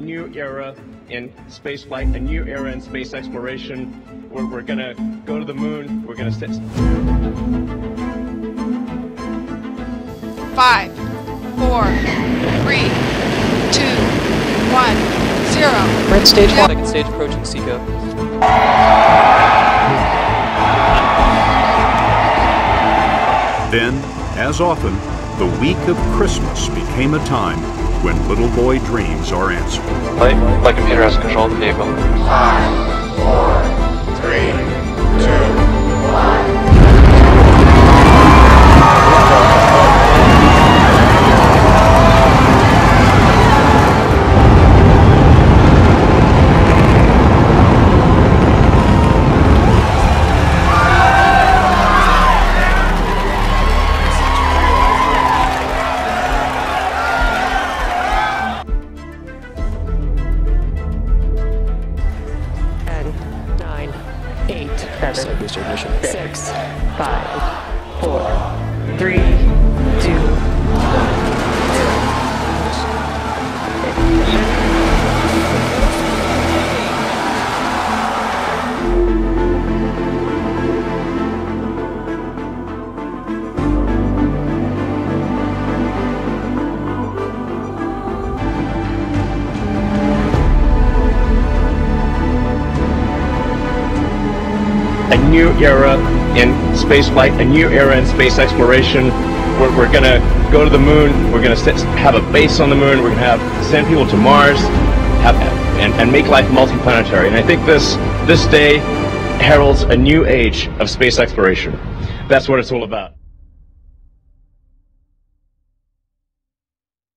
new era in space flight, a new era in space exploration. We're, we're gonna go to the moon. We're gonna sit. Five, four, three, two, one, zero. We're at stage one. Second stage approaching SECO. Then, as often, the week of Christmas became a time when little boy dreams are answered. Flight, flight computer has control of the vehicle. Ah, Ten, seven, six, five, four, three, a new era in space flight, a new era in space exploration. We're, we're gonna go to the moon. We're gonna have a base on the moon. We're gonna have send people to Mars, have and, and make life multiplanetary. And I think this this day heralds a new age of space exploration. That's what it's all about.